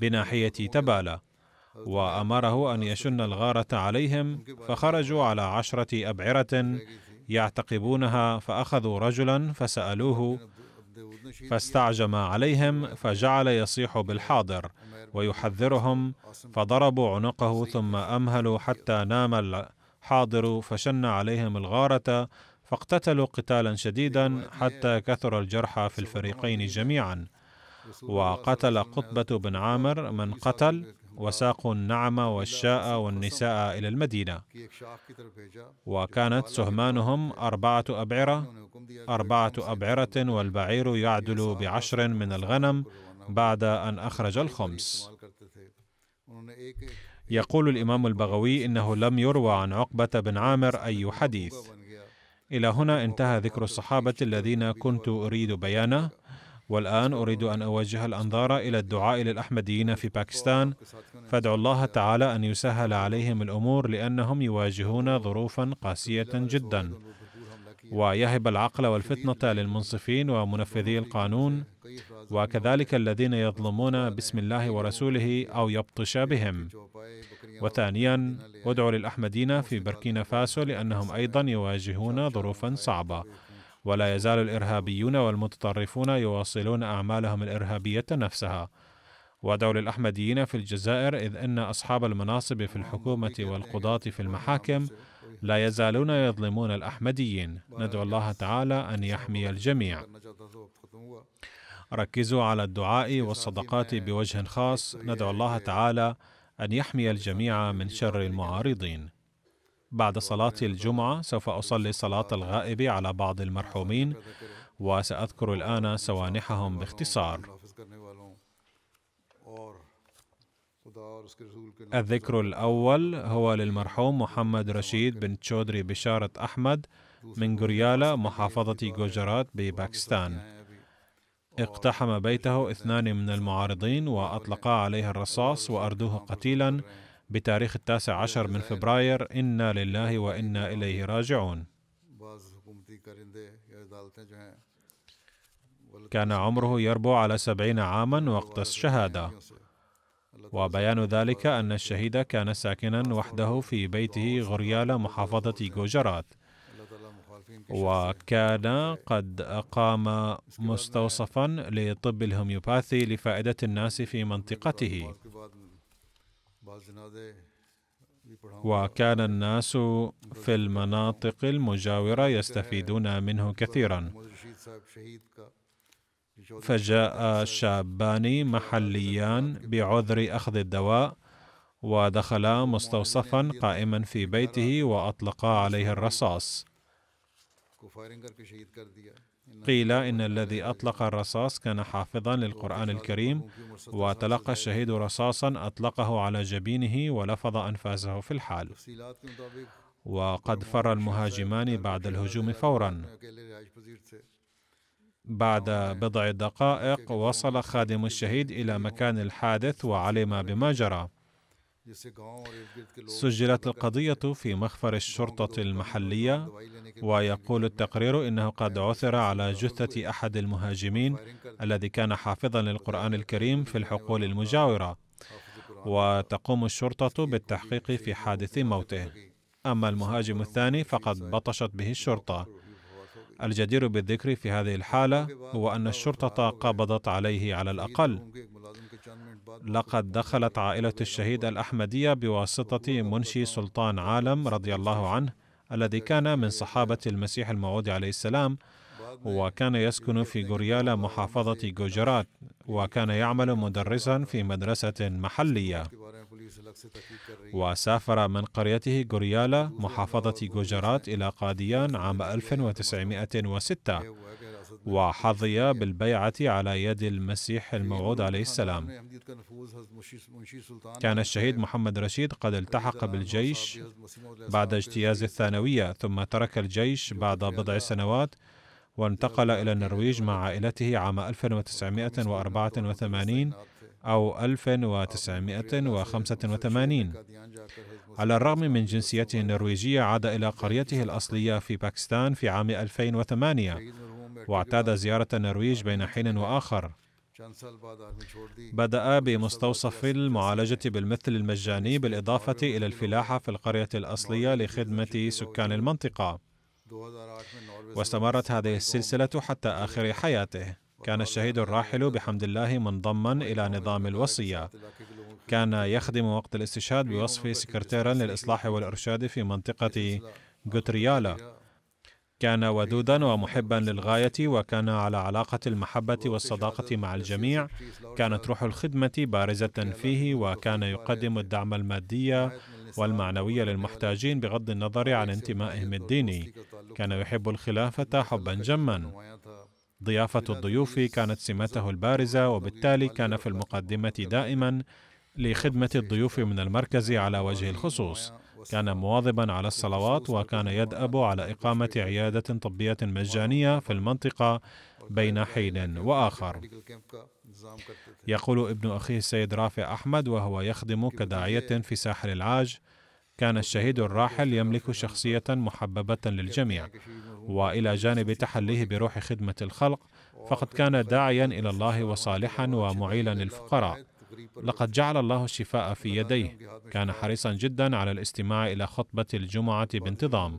بناحية تبالة وأمره أن يشن الغارة عليهم فخرجوا على عشرة أبعرة يعتقبونها فأخذوا رجلا فسألوه فاستعجم عليهم فجعل يصيح بالحاضر ويحذرهم فضربوا عنقه ثم أمهلوا حتى نام الحاضر فشن عليهم الغارة فاقتتلوا قتالا شديدا حتى كثر الجرحى في الفريقين جميعا. وقتل قطبة بن عامر من قتل وساقوا النعم والشاء والنساء إلى المدينة. وكانت سهمانهم أربعة أبعرة أربعة أبعرة والبعير يعدل بعشر من الغنم بعد أن أخرج الخمس. يقول الإمام البغوي إنه لم يروى عن عقبة بن عامر أي حديث. إلى هنا انتهى ذكر الصحابة الذين كنت أريد بيانه والآن أريد أن أوجه الأنظار إلى الدعاء للأحمديين في باكستان. فادعوا الله تعالى أن يسهل عليهم الأمور لأنهم يواجهون ظروفا قاسية جدا. ويهب العقل والفتنة للمنصفين ومنفذي القانون وكذلك الذين يظلمون باسم الله ورسوله أو يبطش بهم. وثانيا ادعوا للأحمدين في بركينا فاسو لأنهم أيضا يواجهون ظروفا صعبة. ولا يزال الإرهابيون والمتطرفون يواصلون أعمالهم الإرهابية نفسها. وادعوا للاحمديين في الجزائر إذ إن أصحاب المناصب في الحكومة والقضاة في المحاكم لا يزالون يظلمون الأحمديين. ندعو الله تعالى أن يحمي الجميع. ركزوا على الدعاء والصدقات بوجه خاص. ندعو الله تعالى أن يحمي الجميع من شر المعارضين. بعد صلاة الجمعة سوف أصلي صلاة الغائب على بعض المرحومين وسأذكر الآن سوانحهم باختصار. الذكر الأول هو للمرحوم محمد رشيد بن تشودري بشارة أحمد من غريالا محافظة جوجرات بباكستان. اقتحم بيته اثنان من المعارضين وأطلقا عليه الرصاص وأردوه قتيلا بتاريخ التاسع عشر من فبراير إنا لله وإنا إليه راجعون. كان عمره يربو على سبعين عاما وقت الشهادة. وبيان ذلك أن الشهيد كان ساكنا وحده في بيته غريال محافظة جوجرات وكان قد أقام مستوصفا لطب الهوميوباثي لفائدة الناس في منطقته. وكان الناس في المناطق المجاورة يستفيدون منه كثيرا. فجاء شابان محليان بعذر أخذ الدواء ودخلا مستوصفا قائما في بيته وأطلقا عليه الرصاص. قيل إن الذي أطلق الرصاص كان حافظا للقرآن الكريم وتلقى الشهيد رصاصا أطلقه على جبينه ولفظ أنفاسه في الحال. وقد فر المهاجمان بعد الهجوم فورا. بعد بضع دقائق وصل خادم الشهيد إلى مكان الحادث وعلم بما جرى. سجلت القضية في مخفر الشرطة المحلية ويقول التقرير إنه قد عثر على جثة أحد المهاجمين الذي كان حافظا للقرآن الكريم في الحقول المجاورة. وتقوم الشرطة بالتحقيق في حادث موته. أما المهاجم الثاني فقد بطشت به الشرطة. الجدير بالذكر في هذه الحالة هو أن الشرطة قبضت عليه على الأقل. لقد دخلت عائلة الشهيد الأحمدية بواسطة منشي سلطان عالم رضي الله عنه الذي كان من صحابة المسيح الموعود عليه السلام وكان يسكن في غوريالا محافظة جوجرات وكان يعمل مدرسا في مدرسة محلية. وسافر من قريته غوريالا محافظة جوجرات إلى قاديان عام 1906 وحظي بالبيعة على يد المسيح الموعود عليه السلام. كان الشهيد محمد رشيد قد التحق بالجيش بعد اجتياز الثانوية ثم ترك الجيش بعد بضع سنوات وانتقل إلى النرويج مع عائلته عام 1984 أو 1985 على الرغم من جنسيته النرويجية عاد إلى قريته الأصلية في باكستان في عام 2008 واعتاد زيارة النرويج بين حين وآخر. بدأ بمستوصف المعالجة بالمثل المجاني بالإضافة إلى الفلاحة في القرية الأصلية لخدمة سكان المنطقة. واستمرت هذه السلسلة حتى آخر حياته. كان الشهيد الراحل بحمد الله منضما إلى نظام الوصية كان يخدم وقت الاستشهاد بوصفه سكرتيرا للإصلاح والإرشاد في منطقة غوتريالا كان ودودا ومحبا للغاية وكان على علاقة المحبة والصداقة مع الجميع كانت روح الخدمة بارزة فيه وكان يقدم الدعم المادي والمعنوي للمحتاجين بغض النظر عن انتمائهم الديني كان يحب الخلافة حبا جما ضيافة الضيوف كانت سمته البارزة وبالتالي كان في المقدمة دائما لخدمة الضيوف من المركز على وجه الخصوص. كان مواظبا على الصلوات وكان يدأب على إقامة عيادة طبية مجانية في المنطقة بين حين وآخر. يقول ابن أخيه السيد رافع أحمد وهو يخدم كداعية في ساحل العاج كان الشهيد الراحل يملك شخصية محببة للجميع. وإلى جانب تحليه بروح خدمة الخلق فقد كان داعيا إلى الله وصالحا ومعيلا للفقراء. لقد جعل الله الشفاء في يديه. كان حريصا جدا على الاستماع إلى خطبة الجمعة بانتظام.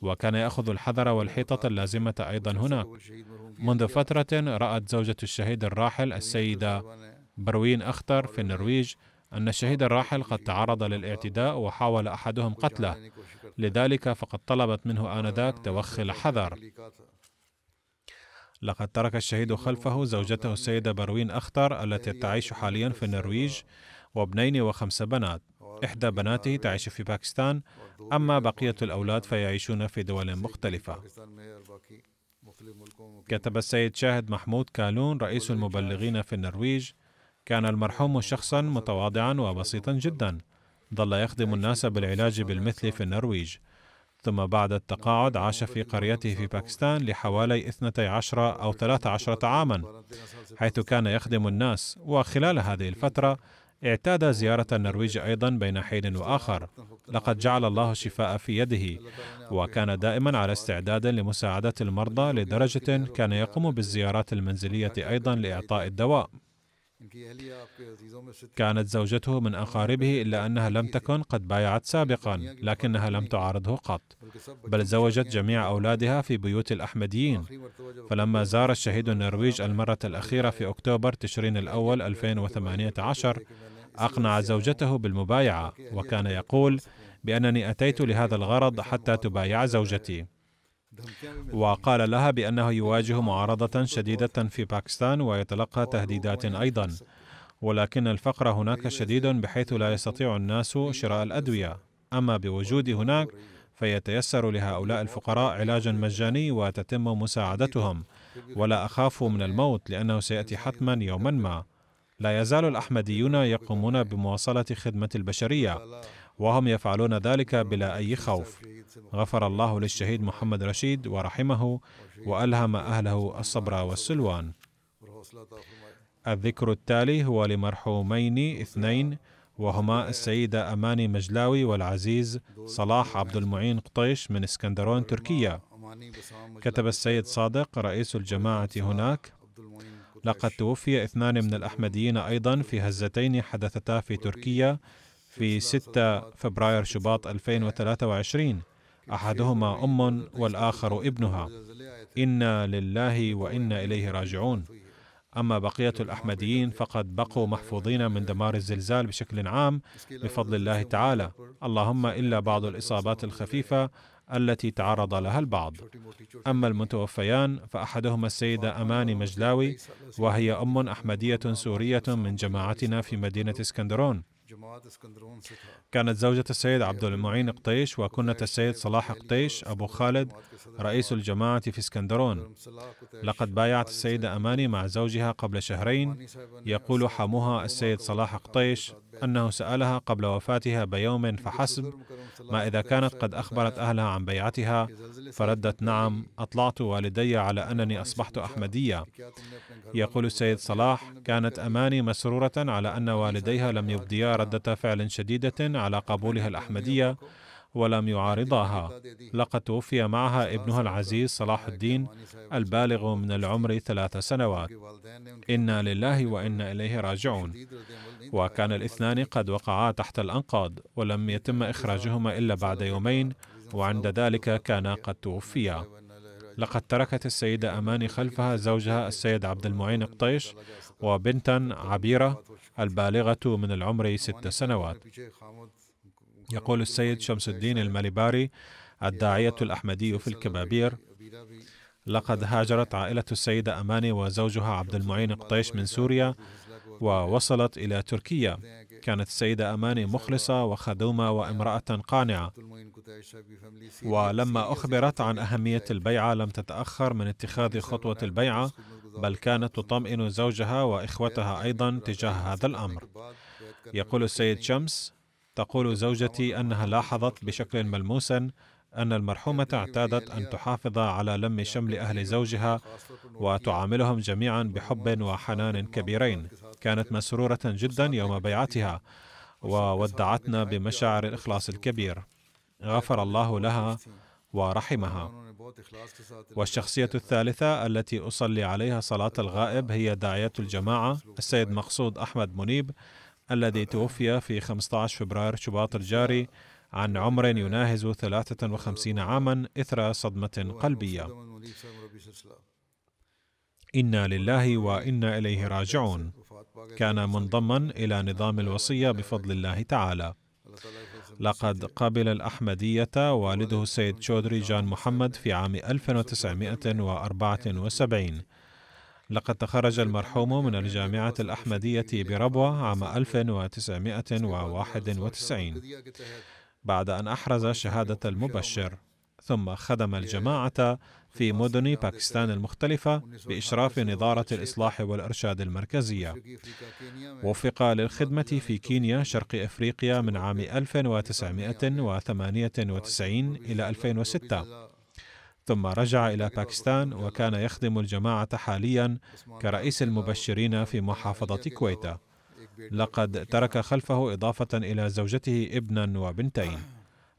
وكان يأخذ الحذر والحيطة اللازمة أيضا هناك. منذ فترة رأت زوجة الشهيد الراحل السيدة بروين أختر في النرويج أن الشهيد الراحل قد تعرض للاعتداء وحاول أحدهم قتله. لذلك فقد طلبت منه آنذاك توخي الحذر. لقد ترك الشهيد خلفه زوجته السيدة بروين أختر التي تعيش حاليا في النرويج وابنين وخمس بنات. إحدى بناته تعيش في باكستان أما بقية الأولاد فيعيشون في دول مختلفة. كتب السيد شاهد محمود كالون رئيس المبلغين في النرويج كان المرحوم شخصا متواضعا وبسيطا جدا. ظل يخدم الناس بالعلاج بالمثل في النرويج. ثم بعد التقاعد عاش في قريته في باكستان لحوالي 12 أو 13 عاما حيث كان يخدم الناس. وخلال هذه الفترة اعتاد زيارة النرويج أيضا بين حين وآخر. لقد جعل الله الشفاء في يده وكان دائما على استعداد لمساعدة المرضى لدرجة كان يقوم بالزيارات المنزلية أيضا لإعطاء الدواء. كانت زوجته من أقاربه إلا أنها لم تكن قد بايعت سابقا لكنها لم تعارضه قط بل زوجت جميع أولادها في بيوت الأحمديين. فلما زار الشهيد النرويج المرة الأخيرة في أكتوبر تشرين الأول 2018 أقنع زوجته بالمبايعة وكان يقول بأنني أتيت لهذا الغرض حتى تبايع زوجتي. وقال لها بأنه يواجه معارضة شديدة في باكستان ويتلقى تهديدات أيضا. ولكن الفقر هناك شديد بحيث لا يستطيع الناس شراء الأدوية. أما بوجود هناك فيتيسر لهؤلاء الفقراء علاج مجاني وتتم مساعدتهم. ولا أخاف من الموت لأنه سيأتي حتما يوما ما. لا يزال الأحمديون يقومون بمواصلة خدمة البشرية. وهم يفعلون ذلك بلا أي خوف. غفر الله للشهيد محمد رشيد ورحمه وألهم أهله الصبر والسلوان. الذكر التالي هو لمرحومين اثنين وهما السيدة أماني مجلاوي والعزيز صلاح عبد المعين قطيش من اسكندرون تركيا. كتب السيد صادق رئيس الجماعة هناك لقد توفي اثنان من الأحمديين أيضا في هزتين حدثتا في تركيا في 6 فبراير شباط 2023 أحدهما أم والآخر ابنها. إنا لله وإنا إليه راجعون. أما بقية الأحمديين فقد بقوا محفوظين من دمار الزلزال بشكل عام بفضل الله تعالى. اللهم إلا بعض الإصابات الخفيفة التي تعرض لها البعض. أما المتوفيان فأحدهما السيدة اماني مجلاوي وهي أم أحمدية سورية من جماعتنا في مدينة اسكندرون. كانت زوجة السيد عبد المعين قطيش وكنة السيد صلاح قطيش أبو خالد رئيس الجماعة في اسكندرون. لقد بايعت السيدة أماني مع زوجها قبل شهرين. يقول حموها السيد صلاح قطيش أنه سألها قبل وفاتها بيوم فحسب ما إذا كانت قد أخبرت أهلها عن بيعتها فردت نعم أطلعت والدي على أنني أصبحت أحمدية. يقول السيد صلاح كانت أماني مسرورة على أن والديها لم يبديا ردة فعل شديدة على قبولها الأحمدية ولم يعارضاها لقد توفي معها ابنها العزيز صلاح الدين البالغ من العمر ثلاث سنوات. إنا لله وإنا إليه راجعون. وكان الاثنان قد وقعا تحت الأنقاض ولم يتم إخراجهما إلا بعد يومين وعند ذلك كانا قد توفيا. لقد تركت السيدة أماني خلفها زوجها السيد عبد المعين قطيش وبنتا عبيرة البالغة من العمر ست سنوات. يقول السيد شمس الدين المليباري الداعية الأحمدي في الكبابير لقد هاجرت عائلة السيدة أماني وزوجها عبد المعين قطيش من سوريا ووصلت إلى تركيا. كانت السيدة أماني مخلصة وخدومة وامرأة قانعة. ولما أخبرت عن أهمية البيعة لم تتأخر من اتخاذ خطوة البيعة بل كانت تطمئن زوجها وإخوتها أيضا تجاه هذا الأمر. يقول السيد شمس تقول زوجتي أنها لاحظت بشكل ملموس أن المرحومة اعتادت أن تحافظ على لم شمل أهل زوجها وتعاملهم جميعا بحب وحنان كبيرين. كانت مسرورة جدا يوم بيعتها وودعتنا بمشاعر الإخلاص الكبير. غفر الله لها ورحمها. والشخصية الثالثة التي أصلي عليها صلاة الغائب هي داعية الجماعة السيد مقصود أحمد منيب الذي توفي في 15 فبراير شباط الجاري عن عمر يناهز 53 عاما إثر صدمة قلبية. إنا لله وإنا إليه راجعون. كان منضما إلى نظام الوصية بفضل الله تعالى. لقد قبل الأحمدية والده السيد شودري جان محمد في عام 1974 لقد تخرج المرحوم من الجامعة الأحمدية بربوة عام 1991 بعد أن أحرز شهادة المبشر ثم خدم الجماعة في مدن باكستان المختلفة بإشراف نظارة الإصلاح والإرشاد المركزية. وفق للخدمة في كينيا شرق إفريقيا من عام 1998 إلى 2006 ثم رجع إلى باكستان وكان يخدم الجماعة حاليا كرئيس المبشرين في محافظة كويتا. لقد ترك خلفه إضافة إلى زوجته ابنا وبنتين.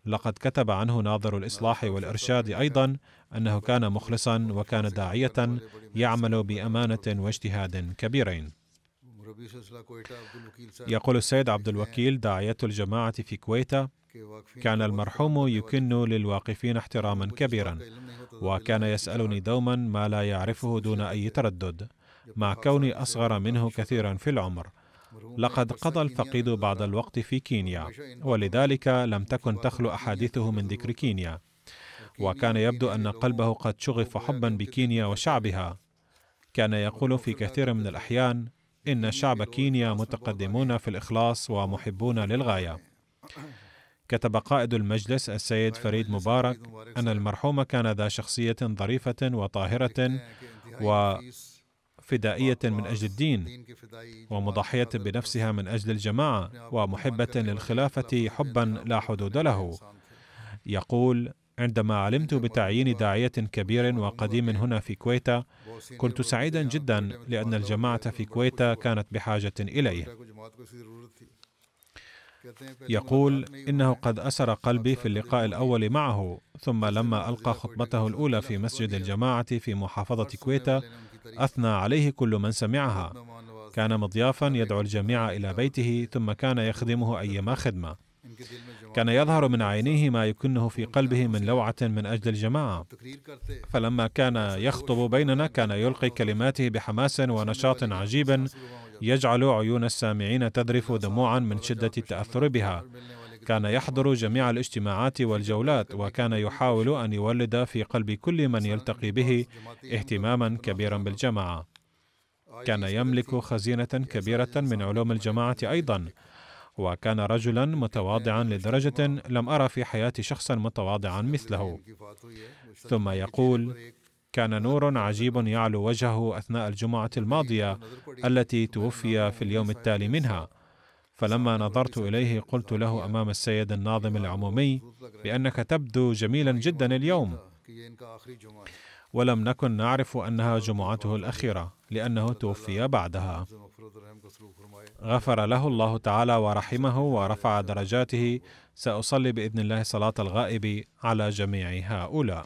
لقد كتب عنه ناظر الإصلاح والإرشاد أيضا أنه كان مخلصا وكان داعية يعمل بأمانة واجتهاد كبيرين. يقول السيد عبد الوكيل داعية الجماعة في كويتا كان المرحوم يكن للواقفين احتراما كبيرا وكان يسألني دوما ما لا يعرفه دون أي تردد مع كوني أصغر منه كثيرا في العمر. لقد قضى الفقيد بعض الوقت في كينيا ولذلك لم تكن تخلو أحاديثه من ذكر كينيا. وكان يبدو أن قلبه قد شغف حبا بكينيا وشعبها. كان يقول في كثير من الأحيان إن شعب كينيا متقدمون في الإخلاص ومحبون للغاية. كتب قائد المجلس السيد فريد مبارك أن المرحوم كان ذا شخصية ظريفة وطاهرة و فدائية من أجل الدين ومضحية بنفسها من أجل الجماعة ومحبة للخلافة حبا لا حدود له. يقول عندما علمت بتعيين داعية كبير وقديم هنا في كويتا كنت سعيدا جدا لأن الجماعة في كويتا كانت بحاجة إليه. يقول إنه قد أسر قلبي في اللقاء الأول معه ثم لما ألقى خطبته الأولى في مسجد الجماعة في محافظة كويتا أثنى عليه كل من سمعها. كان مضيافا يدعو الجميع إلى بيته ثم كان يخدمه أيما خدمة. كان يظهر من عينيه ما يكنه في قلبه من لوعة من أجل الجماعة. فلما كان يخطب بيننا كان يلقي كلماته بحماس ونشاط عجيب يجعل عيون السامعين تذرف دموعا من شدة التاثر بها كان يحضر جميع الاجتماعات والجولات وكان يحاول أن يولد في قلب كل من يلتقي به اهتماما كبيرا بالجماعة. كان يملك خزينة كبيرة من علوم الجماعة أيضا وكان رجلا متواضعا لدرجة لم أرى في حياتي شخصا متواضعا مثله. ثم يقول كان نور عجيب يعلو وجهه أثناء الجمعة الماضية التي توفي في اليوم التالي منها. فلما نظرت إليه قلت له أمام السيد الناظم العمومي بأنك تبدو جميلا جدا اليوم. ولم نكن نعرف أنها جمعته الأخيرة لأنه توفي بعدها. غفر له الله تعالى ورحمه ورفع درجاته. سأصلي بإذن الله صلاة الغائب على جميع هؤلاء.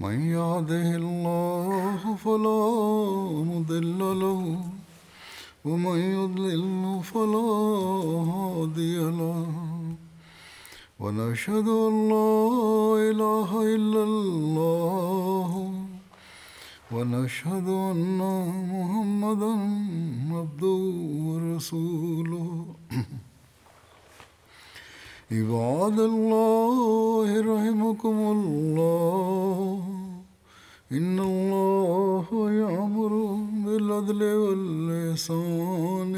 من يهده الله فلا مضل له ومن يضلل فلا هادي له. ونشهد أن لا إله إلا الله ونشهد أن محمدا عبده ورسوله. عباد الله رحمكم الله. إن الله يأمر بالعدل والإحسان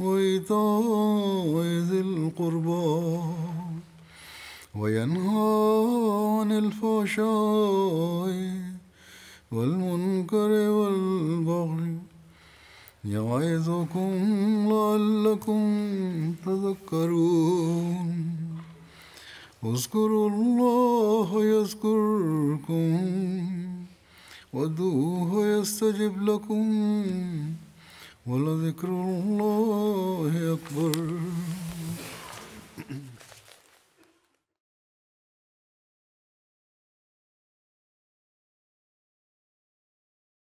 وإيتاء ذي القربى وينهى عن الفحشاء والمنكر والبغي يعظكم لعلكم تذكرون. اذكروا الله يذكركم وادعوه يستجب لكم ولذكر الله أكبر.